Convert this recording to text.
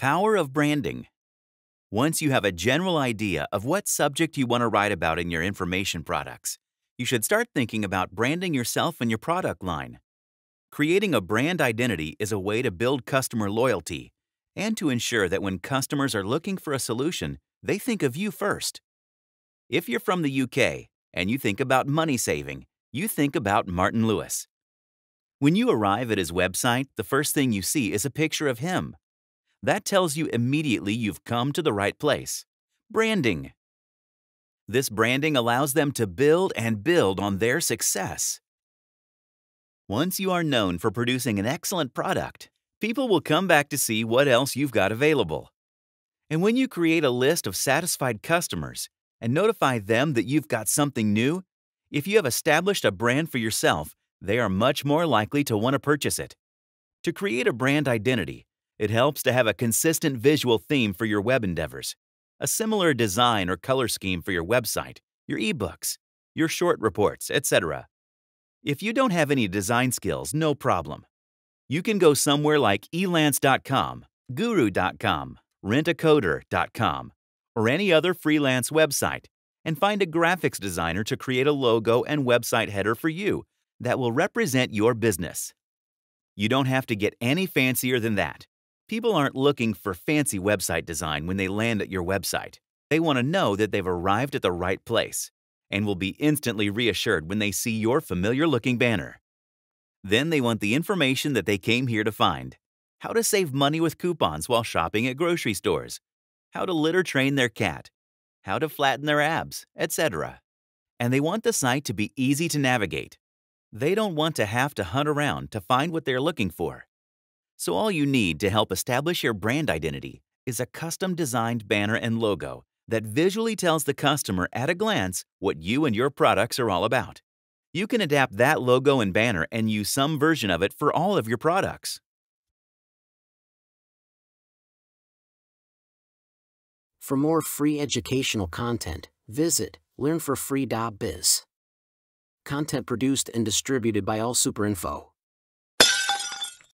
Power of branding. Once you have a general idea of what subject you want to write about in your information products, you should start thinking about branding yourself and your product line. Creating a brand identity is a way to build customer loyalty and to ensure that when customers are looking for a solution, they think of you first. If you're from the UK and you think about money saving, you think about Martin Lewis. When you arrive at his website, the first thing you see is a picture of him. That tells you immediately you've come to the right place. Branding. This branding allows them to build and build on their success. Once you are known for producing an excellent product, people will come back to see what else you've got available. And when you create a list of satisfied customers and notify them that you've got something new, if you have established a brand for yourself, they are much more likely to want to purchase it. To create a brand identity, it helps to have a consistent visual theme for your web endeavors, a similar design or color scheme for your website, your ebooks, your short reports, etc. If you don't have any design skills, no problem. You can go somewhere like elance.com, guru.com, rentacoder.com, or any other freelance website and find a graphics designer to create a logo and website header for you that will represent your business. You don't have to get any fancier than that. People aren't looking for fancy website design when they land at your website. They want to know that they've arrived at the right place and will be instantly reassured when they see your familiar looking banner. Then they want the information that they came here to find how to save money with coupons while shopping at grocery stores, how to litter train their cat, how to flatten their abs, etc. And they want the site to be easy to navigate. They don't want to have to hunt around to find what they're looking for. So all you need to help establish your brand identity is a custom designed banner and logo that visually tells the customer at a glance what you and your products are all about. You can adapt that logo and banner and use some version of it for all of your products. For more free educational content, visit learnforfree.biz. Content produced and distributed by AllSuperInfo.